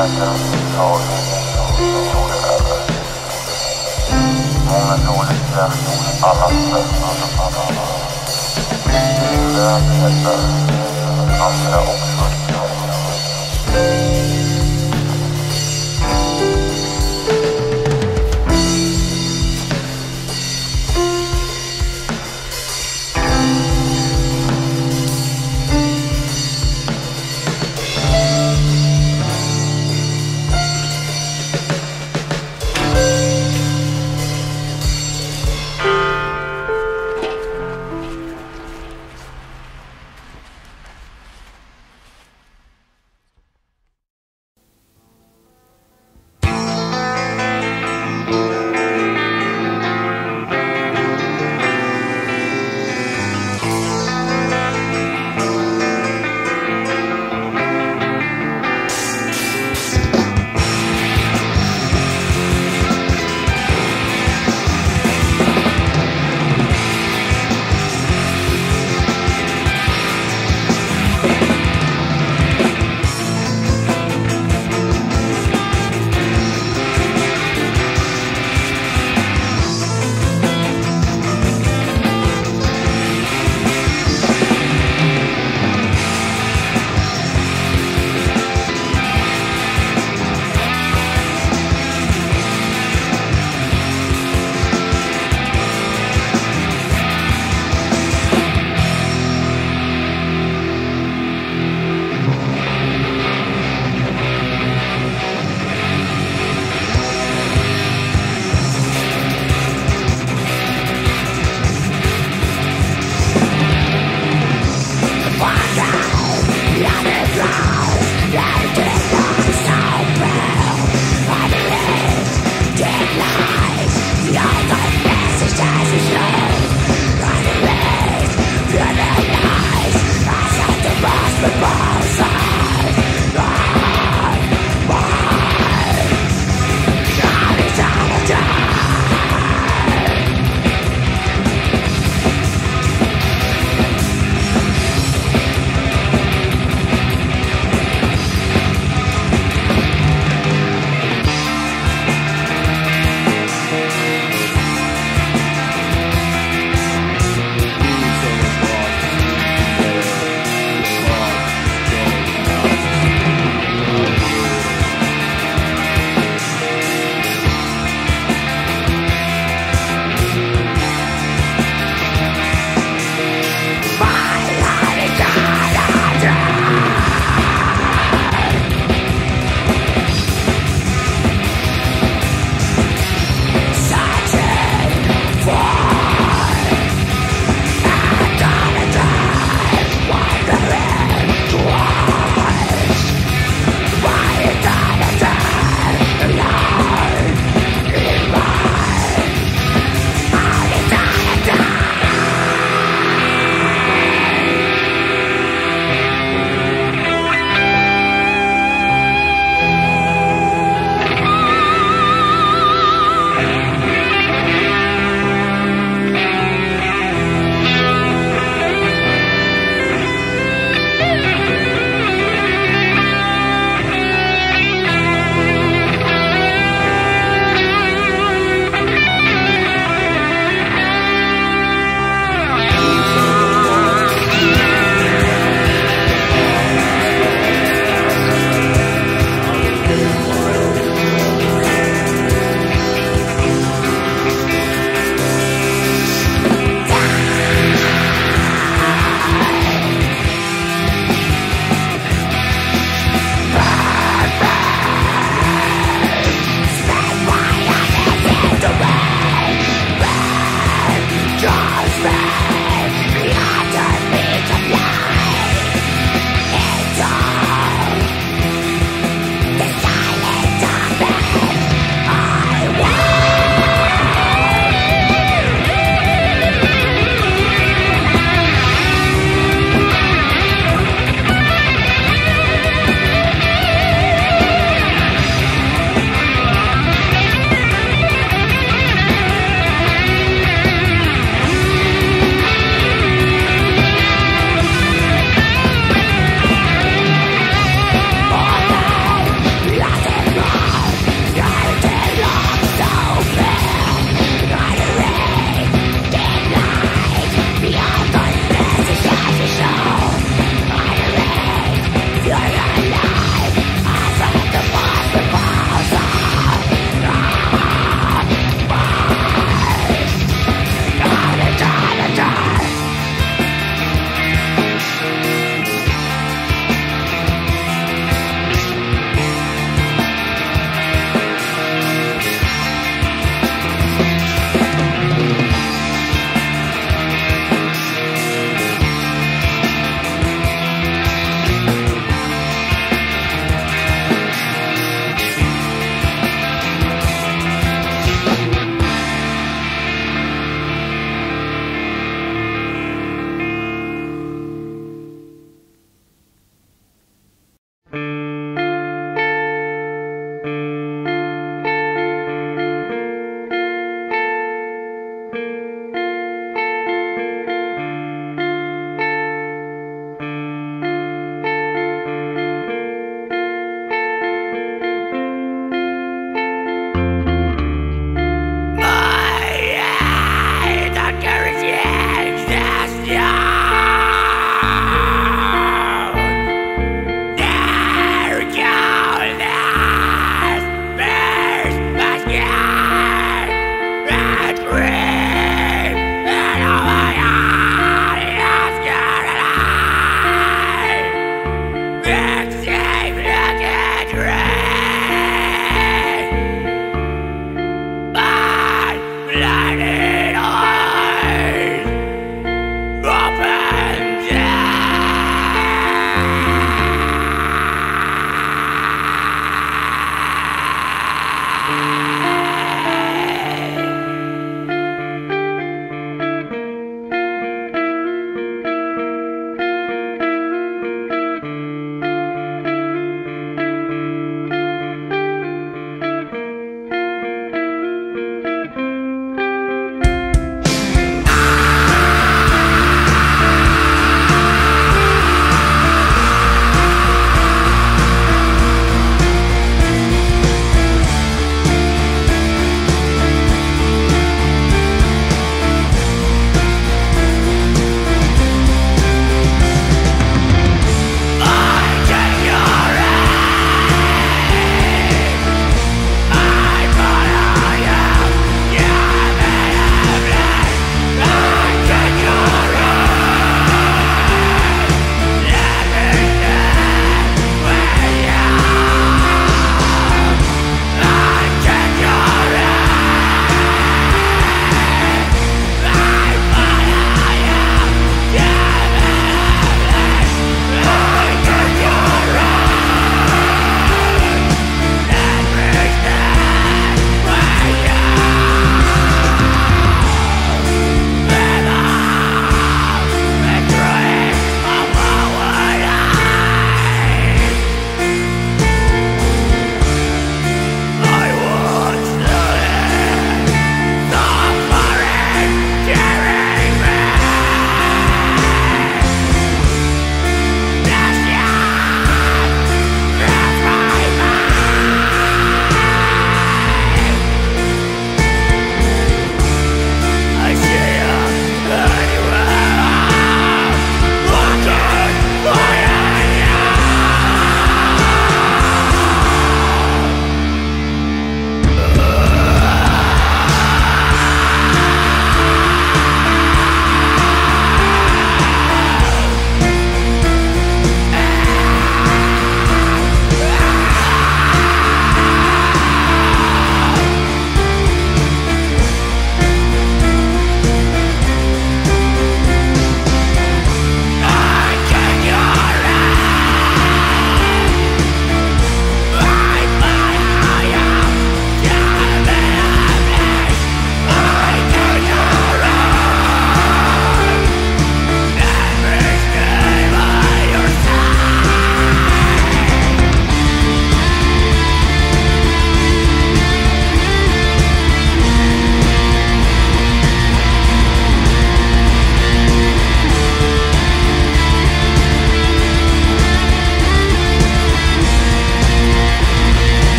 战争与逃离结束的那个时间，我们努力的阿拉斯加，为了那个阿拉斯加。